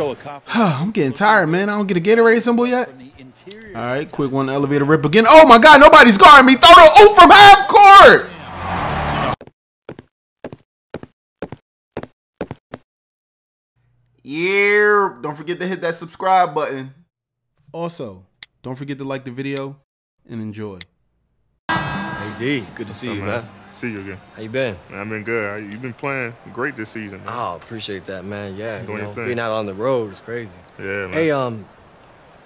I'm getting tired, man. I don't get a Gatorade symbol yet. All right, quick one elevator rip again. Oh my God, nobody's guarding me. Throw the oop from half court. Yeah, don't forget to hit that subscribe button. Also, don't forget to like the video and enjoy. Hey D, good to see you, man. See you again. How you been? Man, I've been good. You've been playing great this season. Man. Oh, appreciate that, man. Yeah, Doing you your know, thing. being out on the road is crazy. Yeah, man. Hey, um,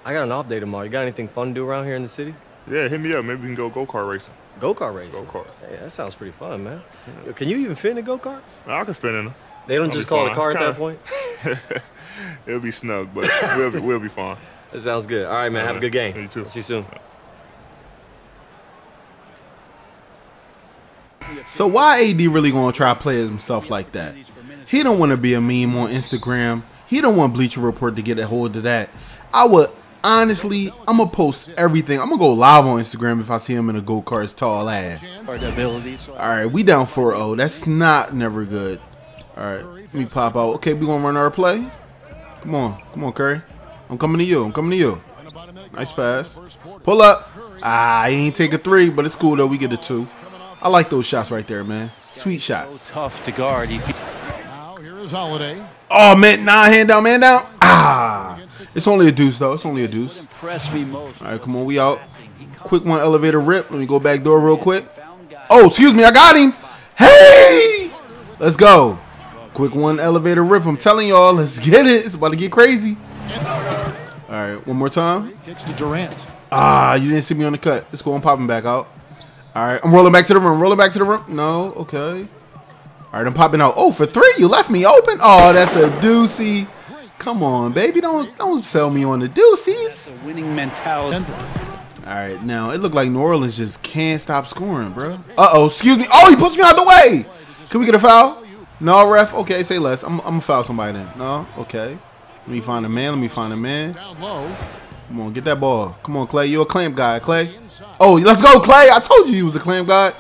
I got an off day tomorrow. You got anything fun to do around here in the city? yeah, hit me up. Maybe we can go go kart racing. Go kart racing. Go-kart. Hey, that sounds pretty fun, man. Yo, Can you even fit in a go kart? I can fit in them. They don't I'll just call it a car It's at that kinda- point. It'll be snug, but we'll be, we'll be fine. That sounds good. All right, man. Yeah, have a good game. you too. See you soon. So why AD really gonna try play himself like that? He don't want to be a meme on Instagram. He don't want Bleacher Report to get a hold of that. I would honestly, I'm gonna post everything. I'm gonna go live on Instagram if I see him in a go kart's tall ass. All right, we down 4-0. That's not never good. All right, let me pop out. Okay, we gonna run our play. Come on, come on, Curry. I'm coming to you. I'm coming to you. Nice pass. Pull up. Ah, he ain't take a three, but it's cool though. We get a two. I like those shots right there, man. Sweet shots. tough to guard. He Now here is Holiday. Oh man, nah, hand down, man down. Ah, it's only a deuce though. It's only a deuce. impressed me most. All right, come on, we out. Quick one, elevator rip. Let me go back door real quick. Oh, excuse me, I got him. Hey, let's go. Quick one, elevator rip. I'm telling y'all, let's get it. It's about to get crazy. All right, one more time. Kicks to Durant. Ah, you didn't see me on the cut. Let's go. I'm popping back out. All right, I'm rolling back to the room. Rolling back to the room. No, okay. All right, I'm popping out. Oh, for three, you left me open. Oh, that's a deucey. Come on, baby, don't don't sell me on the deuces. Winning mentality. All right, now it looked like New Orleans just can't stop scoring, bro. Uh oh, excuse me. Oh, he pushed me out the way. Can we get a foul? No, ref. Okay, say less. I'm, I'm gonna foul somebody then. No, okay. Let me find a man. Let me find a man. Down low. Come on, get that ball. Come on, Clay. You're a clamp guy, Clay. Oh, let's go, Clay. I told you you was a clamp guy.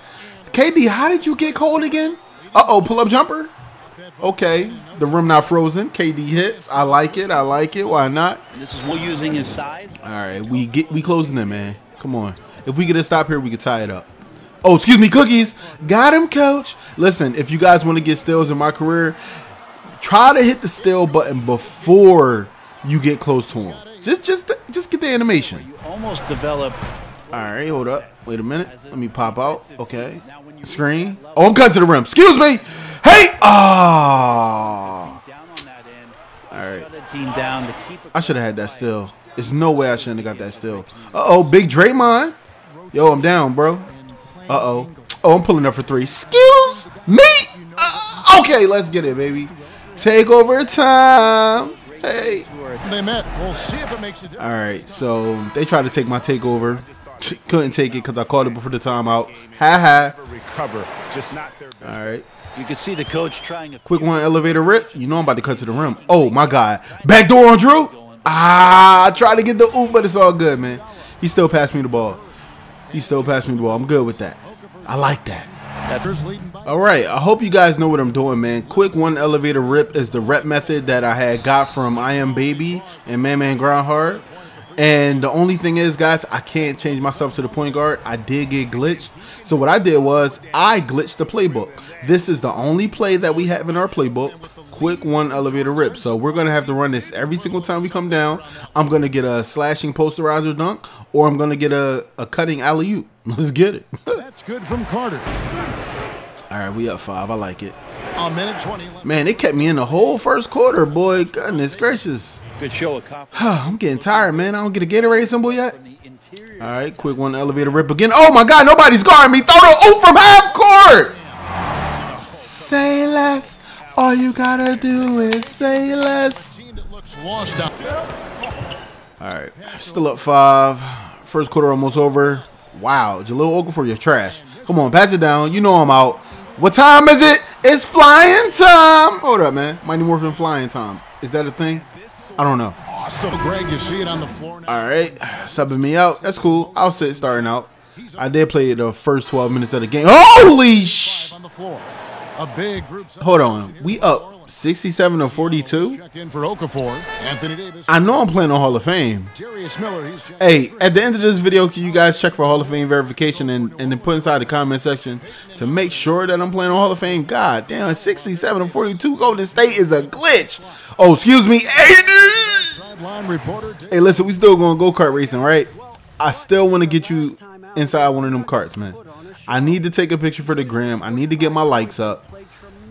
KD, how did you get cold again? Uh oh, pull up jumper. Okay, the rim not frozen. KD hits. I like it. I like it. Why not? This is what we're using his size. All right, we get we closing it, man. Come on. If we get a stop here, we can tie it up. Oh, excuse me, cookies. Got him, coach. Listen, if you guys want to get steals in my career, try to hit the steal button before you get close to him. Just just just get the animation. You almost develop. All right, hold up. Wait a minute. Let me pop out. Okay. Screen. Oh, I'm cutting to the rim. Excuse me. Hey. Ah. Down on that end. All right. Shut the team down to keep. I should have had that still. There's no way I shouldn't have got that still. Uh oh, big Draymond. Yo, I'm down, bro. Uh oh. Oh, I'm pulling up for three. Excuse me. Uh, okay, let's get it, baby. Take over time. Hey. They met. We'll see if it makes a difference. right, so they tried to take my takeover. Couldn't take it because I called it before the timeout. Ha ha. recover, just not their best. All right. You can see the coach trying a Quick one elevator rip. You know I'm about to cut to the rim. Oh my god. Back door on Drew. Ah, I tried to get the oop, but it's all good, man. He still passed me the ball. He still passed me the ball. I'm good with that. I like that. Raptors leading by All right, I hope you guys know what I'm doing, man. Quick one elevator rip is the rep method that I had got from I Am Baby and Man Man Ground Hard. And the only thing is, guys, I can't change myself to the point guard. I did get glitched. So what I did was I glitched the playbook. This is the only play that we have in our playbook. Quick one elevator rip. So we're gonna have to run this every single time we come down. I'm gonna get a slashing posterizer dunk, or I'm gonna get a, a cutting alley oop. Let's get it. That's good from Carter. All right, we up five. I like it. A minute 20 left. Man, they kept me in the whole first quarter, boy. Goodness gracious. good show of confidence. I'm getting tired, man. I don't get a Gatorade symbol yet. from the interior. All right, quick one elevator rip again. Oh my God, nobody's guarding me. Throw the oop from half court. Say less. All you gotta do is say less. Team that looks lost out. All right, still up five. First quarter almost over. Wow, Jahlil Okafor, you're trash. Come on, pass it down. You know I'm out. What time is it? It's flying time. Hold up, man. Might need more flying time. Is that a thing? I don't know. Awesome. Greg, you see it on the floor now. All right, subbing me out. That's cool. I'll sit starting out. I did play the first 12 minutes of the game. Holy sh! On the floor. A big group. Hold on. We up 67 to 42. Check in for Okafor. Anthony Davis. I know I'm playing on Hall of Fame. Darius Miller. He's Hey, at the end of this video, can you guys check for Hall of Fame verification and, and then put inside the comment section to make sure that I'm playing on Hall of Fame? God damn, 67 to 42 Golden State is a glitch. Oh, excuse me. AD! sideline reporter. Hey, listen, we still going go kart racing, right? I still want to get you inside one of them carts, man. I need to take a picture for the gram. I need to get my likes up.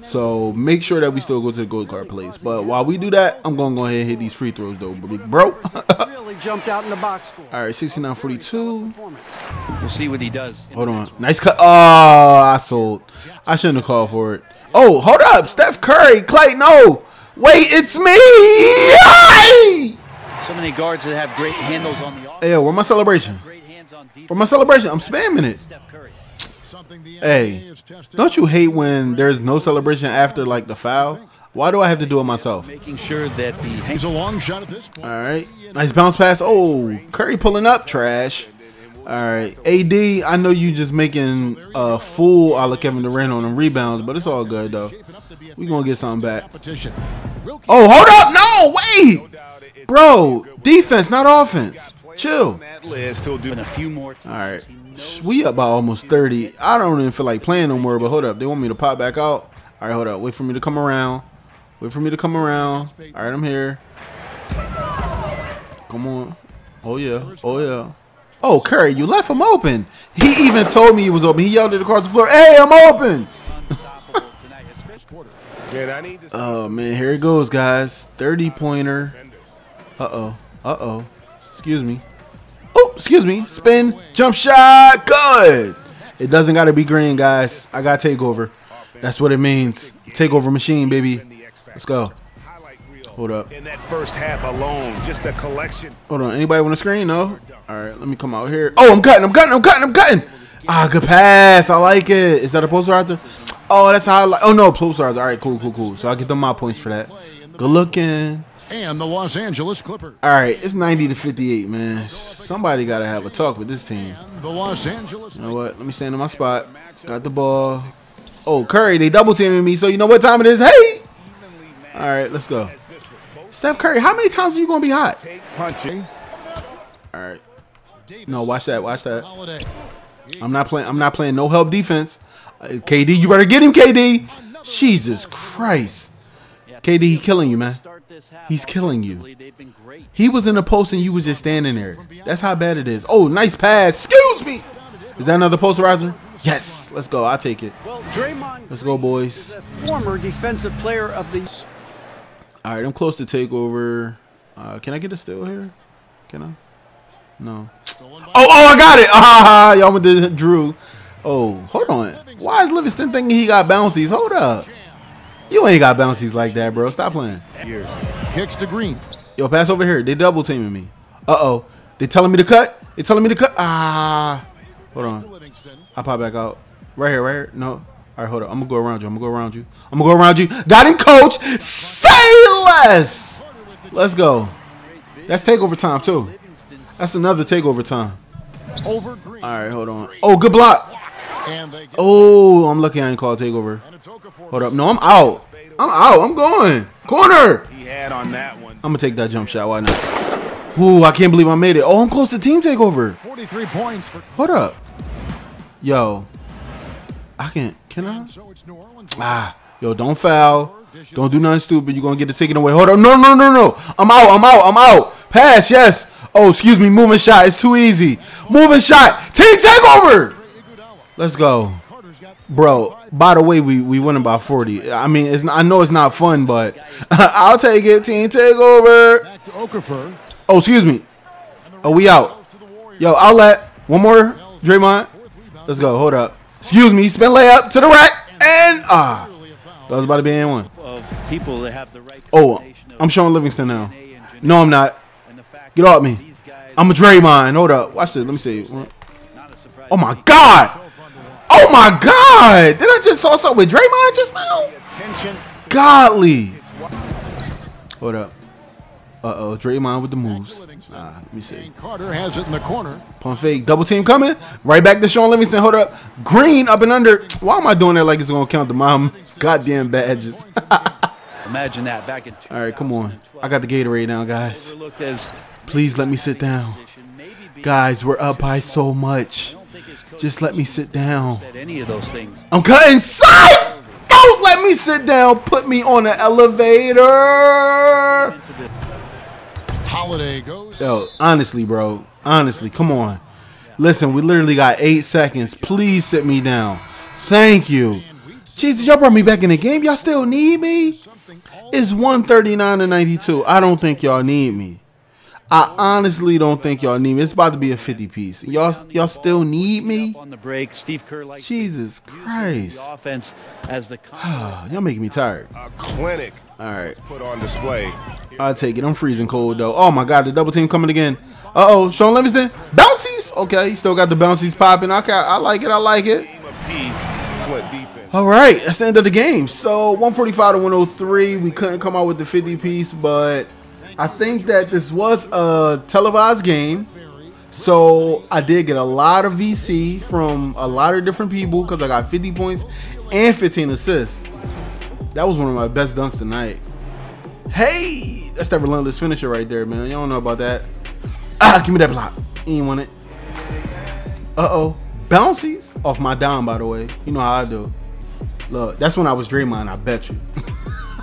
So make sure that we still go to the gold kart place. But while we do that, I'm gonna go ahead and hit these free throws though, big bro. really jumped out in the box score. All right, 69-42. We'll see what he does. Hold on. Nice cut. Oh, I sold. I shouldn't have called for it. Oh, hold up. Steph Curry. Clay, no. Wait, it's me. Yay! So many guards that have great handles on the offense. Hey, yo, where my celebration? Great hands on defense. Where my celebration? I'm spamming it. Hey, NBA has tested. don't you hate when there's no celebration after like the foul? Why do I have to do it myself? Making sure that the He's a long shot at this point. All right. Nice bounce pass. Oh, Curry pulling up. Trash. All right. AD, I know you just making a fool out of Kevin Durant on them rebounds, but it's all good, though. we going to get something back. Oh, hold up. No, wait. Bro, defense, not offense. Chill. List, he'll do in a few more times. All right. He knows Sh- We up by almost 30. I don't even feel like playing no more, but hold up. They want me to pop back out. All right, hold up. Wait for me to come around. Wait for me to come around. All right, I'm here. Come on. Oh, yeah. Oh, yeah. Oh, Curry, you left him open. He even told me he was open. He yelled it across the floor, hey, I'm open. unstoppable tonight, especially Yeah, I need to Oh, man, here it goes, guys. 30-pointer. Uh-oh. Uh-oh. Excuse me. Oh, excuse me. Spin. Jump shot. Good. It doesn't got to be green, guys. I got takeover. That's what it means. Takeover machine, baby. Let's go. Hold up. In that first half alone, just a collection. Hold on. Anybody on the screen? No? All right. Let me come out here. Oh, I'm cutting. I'm cutting. I'm cutting. I'm cutting. Ah, good pass. I like it. Is that a posterizer? Oh, that's how I like. Oh, no. Posterizer. All right. Cool, cool, cool. So I get them my points for that. Good looking. And the Los Angeles Clippers. All right. It's 90 to 58, man. Somebody got to have a talk with this team. The Los Angeles. You know what? Let me stand in my spot. Got the ball. Oh, Curry, they double teaming me. So you know what time it is? Hey! All right, let's go. Steph Curry, how many times are you going to be hot? Punching. All right. No, watch that. Watch that. I'm not playing. I'm not playing no help defense. Uh, KD, you better get him, KD. Jesus Christ. KD, he killing you, man. Start this half He's killing you. been great. He was in the post and you was just standing there. That's how bad it is. Oh, nice pass. Excuse me. Is that another posterizer? Yes. Let's go. I'll take it. Let's go, boys. former defensive player of the All right, I'm close to takeover. Uh, can I get a steal here? Can I? No. Oh, oh, I got it. Ah, y'all went to Drew. Oh, hold on. Why is Livingston thinking he got bouncies? Hold up. You ain't got bouncies like that, bro. Stop playing. Kicks to Green. Yo, pass over here. They double teaming me. Uh oh. They telling me to cut. They telling me to cut. Ah. Hold on. I pop back out. Right here, right here. No. All right, hold up. I'm gonna go around you. I'm gonna go around you. I'm gonna go around you. Got him, coach. Say less. Let's go. That's takeover time too. That's another takeover time. Over Green. All right, hold on. Oh, good block. And they get Oh, I'm lucky I ain't called takeover. and it's Hold up. No, I'm out. I'm out. I'm going. Corner. He had on that one. I'm gonna take that jump shot. Why not? Ooh, I can't believe I made it. Oh, I'm close to team takeover. 43 points for. Hold up. Yo. I can't. can I? So it's New Orleans. Ah, yo, don't foul. Don't do nothing stupid. You're gonna get it taken away. Hold up. No, no, no, no. I'm out. I'm out. I'm out. Pass, yes. Oh, excuse me. Moving shot. It's too easy. Moving shot. Team takeover. Let's go. Bro, by the way, we we winning by 40. I mean, it's I know it's not fun, but I'll take it. Team takeover. back. Oh, excuse me. Oh, we out. To the Warriors. Yo, outlet. One more. Draymond. Let's go. Hold up. Excuse me. Spin layup to the rack. And ah. That was about to be in one. People that have the right Oh, I'm showing Livingston now. No, I'm not. and the fact Get off me. I'm a Draymond. Hold up. Watch this. Let me see. not a surprise Oh my. God. Oh my God. Did I just saw something with Draymond just now? Attention. Godly. Hold up. Uh oh. Draymond with the moves. Nah, let me see. Carter has it in the corner. Pump fake. Double team coming. Right back to Shaun Livingston. Hold up. Green up and under. Why am I doing that like it's going to count the mom goddamn badges? Imagine that back in. All right, come on. I got the Gatorade now, guys. Please let me sit down. Guys, we're up by so much. Just let me sit down. any of those things. I'm cutting sight! Don't let me sit down. Put me on an elevator. Holiday goes. Yo, honestly, bro. Honestly, come on. Listen, we literally got eight seconds. Please sit me down. Thank you. Jesus, y'all brought me back in the game. Y'all still need me? It's 139 to 92. I don't think y'all need me. I honestly don't think y'all need me. It's about to be a 50 piece. Y'all y'all still need me? On the break, Steve Kerr likes Jesus Christ. the offense as the Y'all making me tired. A clinic All right. put on display. I'll take it. I'm freezing cold though. Oh my god, the double team coming again. Uh oh, Shaun Livingston. Bouncies. Okay, he still got the bouncies popping. Okay, I like it. I like it. Game of peace. Split defense. All right, that's the end of the game. So 145 to 103. We couldn't come out with the 50 piece, but I think that this was a televised game. So I did get a lot of VC from a lot of different people because I got 50 points and 15 assists. That was one of my best dunks tonight. Hey, that's that relentless finisher right there, man. You don't know about that. Ah, give me that block. You ain't want it. Uh oh, bouncies off my dime. By the way, you know how I do. Look, that's when I was Draymond. I bet you.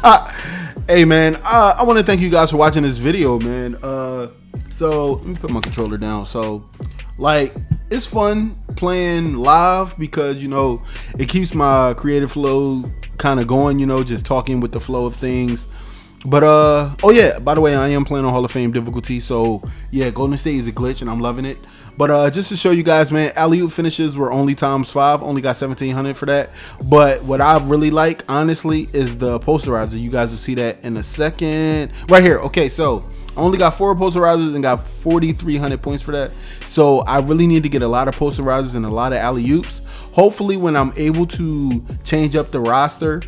hey man, uh, I want to thank you guys for watching this video, man. Uh, so let me put my controller down. So, like, it's fun playing live because you know it keeps my creative flow kind of going. You know, just talking with the flow of things. But uh oh yeah, by the way, I am playing on Hall of Fame difficulty, so yeah, Golden State is a glitch and I'm loving it. But uh just to show you guys, man, alley oop finishes were only times five, only got 1700 for that. But what I really like, honestly, is the posterizer. You guys will see that in a second. Right here. Okay, so I only got four posterizers and got 4,300 points for that. So I really need to get a lot of posterizers and a lot of alley oops. Hopefully, when I'm able to change up the roster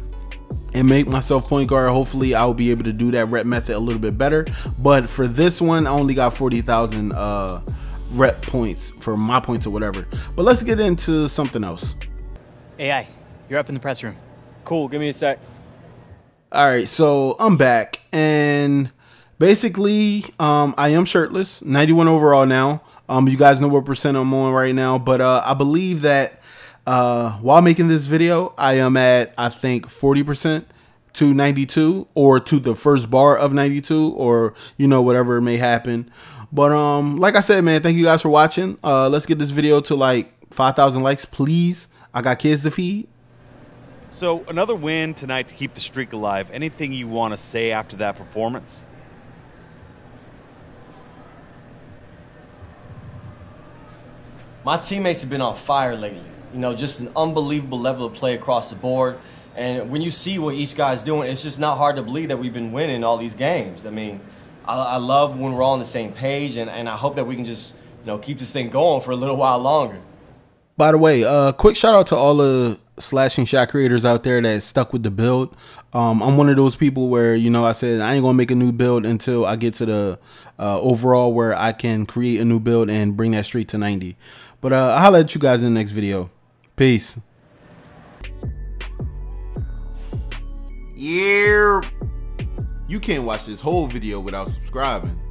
and make myself point guard. Hopefully, I'll be able to do that rep method a little bit better. But for this one, I only got 40,000 uh, rep points for my points or whatever. But let's get into something else. AI, you're up in the press room. Cool, give me a sec. All right, so I'm back, and basically, um, I am shirtless, 91 overall now. Um, you guys know what percent I'm on right now, but uh, I believe that uh, while making this video, I am at I think 40% to 92 or to the first bar of 92 or you know whatever may happen. But um, like I said, man, thank you guys for watching. Uh, let's get this video to like 5,000 likes, please. I got kids to feed. So another win tonight to keep the streak alive. Anything you want to say after that performance? My teammates have been on fire lately. You know, just an unbelievable level of play across the board. And when you see what each guy's doing, it's just not hard to believe that we've been winning all these games. I mean, I, I love when we're all on the same page, and, and I hope that we can just, you know, keep this thing going for a little while longer. By the way, uh, quick shout out to all the slashing shot creators out there that stuck with the build. Um, I'm one of those people where you know I said I ain't gonna make a new build until I get to the uh, overall where I can create a new build and bring that straight to 90. But uh, I'll let you guys in the next video. Peace. Yeah. You can't watch this whole video without subscribing.